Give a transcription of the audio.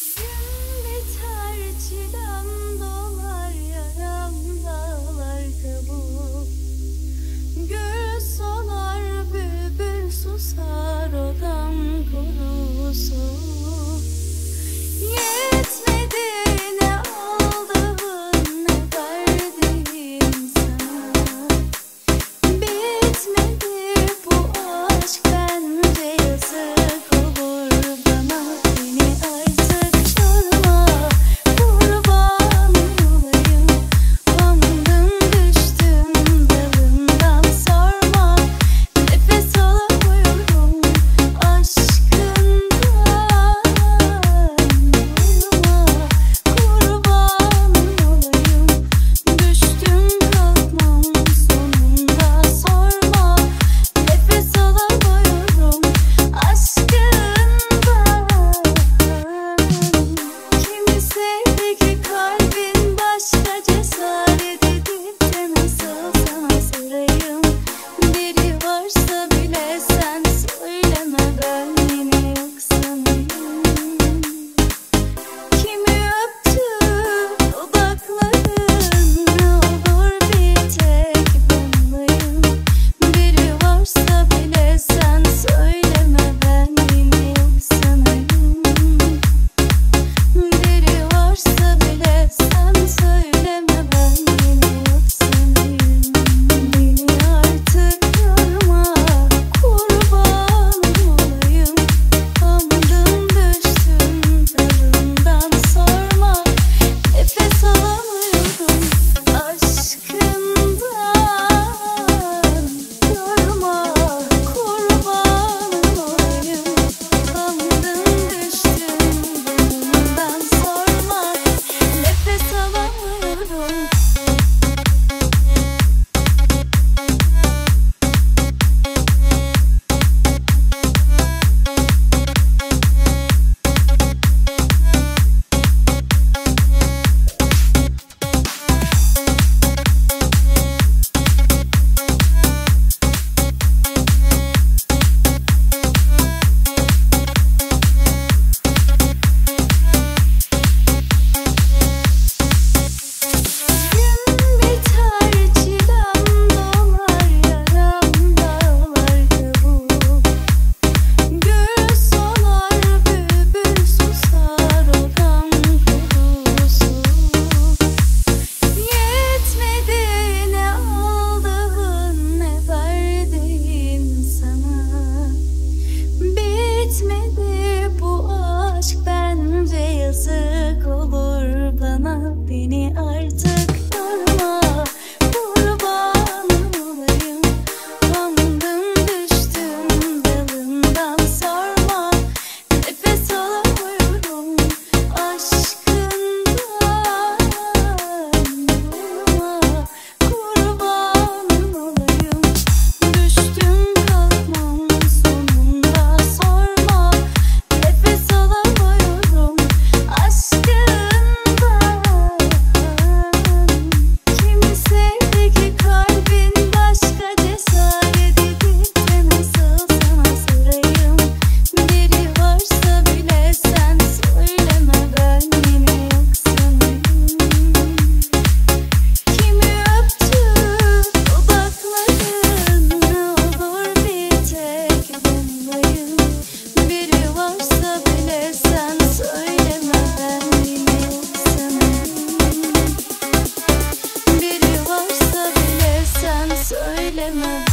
人类采日记得。söyleme.